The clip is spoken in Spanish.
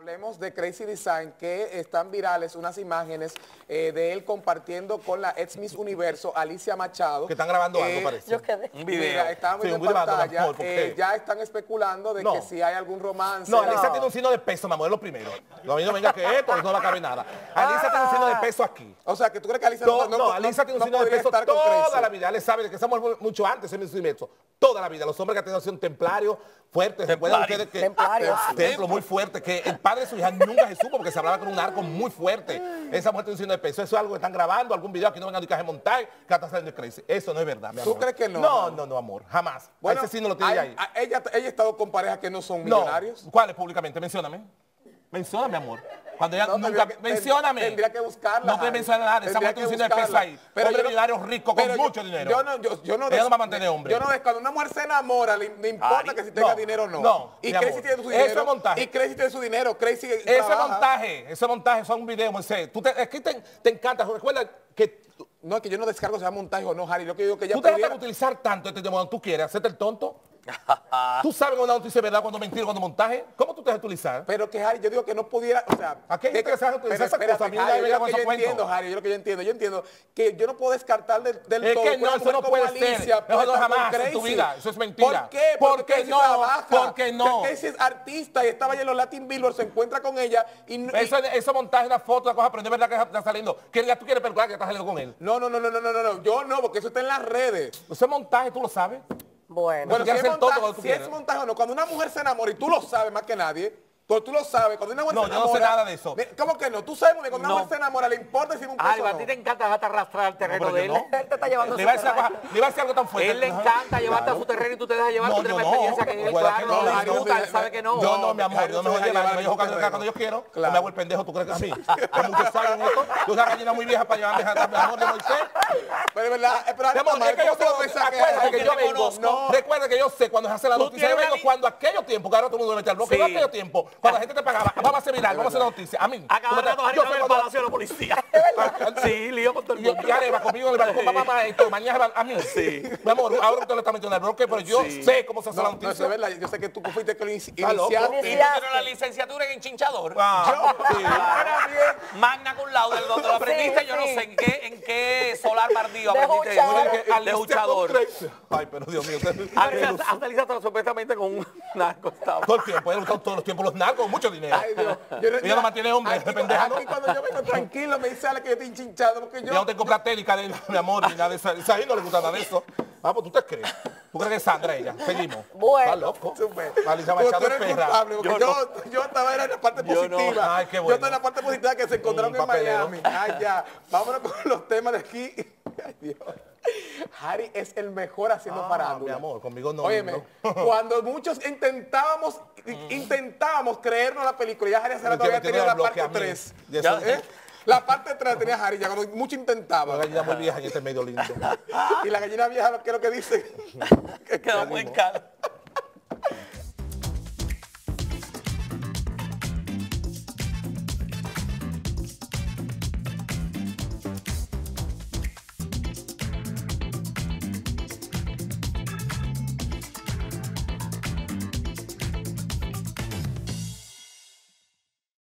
Hablemos de Crazy Design, que están virales unas imágenes eh, de él compartiendo con la ex Miss Universo, Alicia Machado. Que están grabando Eh, algo, parece. Yo quedé. Un video. Estamos Sí, viendo un en pantalla. eh, ya están especulando de No. que si hay algún romance. No, Alicia tiene un signo de peso, mi amor, es lo primero. No, mí no venga que esto, no va a caber nada. Alicia tiene un signo de peso aquí. O sea, que tú crees que Alicia No, no, Alicia tiene un signo de peso toda la vida. Ella sabe de que mujer mucho antes en su inmenso. Toda la vida. Los hombres que han tenido sido templarios, fuertes, Templario. ustedes que Templarios. templo muy fuerte, que el padre de su hija nunca se supo porque se hablaba con un arco muy fuerte. Esa mujer tiene un signo de peso. Eso es algo que están grabando, algún video, aquí no vengan a que montar, que hasta saliendo crazy. Eso no es verdad, mi ¿Tú crees que no? No, no, no, amor. Jamás. Bueno, Ese signo lo tiene hay- ahí. a- ella, ella ha estado con parejas que no son No. millonarios. ¿Cuáles públicamente? Mencióname. Mencióname, amor. Cuando ella No, nunca... tendría que- mencióname. tendría que buscarla, No puede mencionar nada. Esa mujer tiene de peso ahí. Pero Hombre yo no- rico, con yo- mucho dinero. Yo no, yo, yo no Ella no va a mantener hombre. Yo no des- cuando una mujer se enamora, le, le importa Ari, que si tenga dinero o no. no, y Crazy amor. tiene su Ese dinero. montaje. Y Crazy tiene su dinero. Crazy Ese trabaja. montaje, ese montaje son un video, Moisés. Tú te, es que te, te encanta. Recuerda que No, es que yo no descargo si sea montaje o no, Harry. Lo que yo digo que ella tú te utilizar tanto este tema cuando tú quieres, hacerte el tonto. ¿Tú sabes cuando una noticia es verdad, cuando mentira, cuando montaje? ¿Cómo tú te vas a utilizar? Pero que, Harry, yo digo que no pudiera, o sea... ¿A qué es interesante utilizar esa cosa? Harry, yo, yo, lo que yo entiendo, Harry, yo lo que yo entiendo, yo entiendo que yo no puedo descartar del, del es todo. Es que no, eso no puede Alicia, ser. No jamás en tu vida, eso es mentira. ¿Por qué? Porque, porque no, trabaja, porque no. Casey es artista y estaba en los Latin Billboard, se encuentra con ella y... y eso, eso montaje, una foto, una cosa, pero no es verdad que está saliendo. Que tú quieres perjurar que estás saliendo con él. No, no, no, no, no, no, no, yo no, porque eso está en las redes. Ese montaje, tú lo sabes. Bueno. Bueno, si, es montaje, si es montaje o no, cuando una mujer se enamora y tú lo sabes más que nadie, porque tú lo sabes, cuando una mujer No, se yo no sé enamora... nada de eso. ¿Cómo que no? Tú sabes muy bien, cuando una No. mujer se enamora, le importa si es un peso Alba, a no. ti te encanta dejarte arrastrar al terreno pero de él. no. Él te está llevando Le su terreno. le iba a decir algo tan fuerte. Él le encanta llevarte a su terreno y tú te dejas llevar, No, tú tienes no. experiencia que él, claro, que no, lo disfruta, no, él sabe que no. Yo no, mi amor, yo no me se voy a deja llevar, yo en cuando, cuando yo quiero, Claro. me hago el pendejo, ¿tú crees que mí? Hay muchos años en esto, yo una gallina muy vieja para llevarme a mi amor de Moisés. Pero es verdad, es que yo ¿cómo tú sé, vas a pensar que yo vengo, conozco. no, recuerda que yo sé cuando se hace la noticia, yo vengo cuando aquello tiempo, que ahora todo el mundo debe meter al bloque, Sí. aquello tiempo, cuando la gente te pagaba, vamos a hacer viral, vamos a hacer la noticia, a mí. A cada tú me- rato Harry yo en el cuando- palacio de la policía. Sí, lío con todo el Y mundo. ya le va conmigo en el balcón, mamá, mamá, esto, mañana va a mí. Sí. Mi amor, ahora usted lo está metiendo en el bloque, pero yo Sí. sé cómo se hace la No, no, eso noticia. es verdad, yo sé que tú fuiste que lo iniciaste. Y la licenciatura en enchinchador. Sí. Ahora bien, Magna cum laude, donde lo aprendiste, Sí, yo no sé en qué, bardío aprendiste eso. Ay, pero Dios mío. supuestamente con un narco estaba. Todo el tiempo, él los tiempos los narcos, mucho dinero. ay Dios. Yo Ella no mantiene hombre, aquí, ese pendeja, ¿no? aquí cuando yo vengo tranquilo me dice Ale que yo estoy hinchado porque Yo yo... no tengo platélica de mi amor ni nada de eso. No le gusta nada de eso. Vamos, ¿tú te crees? ¿Tú crees que es Sandra ella? Seguimos. Bueno. Está loco. Pero Machado tú es eres perra. culpable, porque Yo yo, yo, estaba en la parte Yo no. positiva. Ay, qué Yo bueno. estoy en la parte positiva que se encontraron en. Miami. Ay, ya. Vámonos con los temas de aquí. Ay, Dios. Harry es el mejor haciendo Ah, farándula. mi amor, conmigo no, Óyeme, no. cuando muchos intentábamos, intentábamos creernos la película, ya Harry tiene tenido el la parte a mí. 3. De eso- ¿Eh? La parte 3 tenía Harry, ya cuando mucho intentaba. gallina muy vieja y este medio lindo. Y la gallina vieja, ¿qué es lo que dice? Quedó muy caro.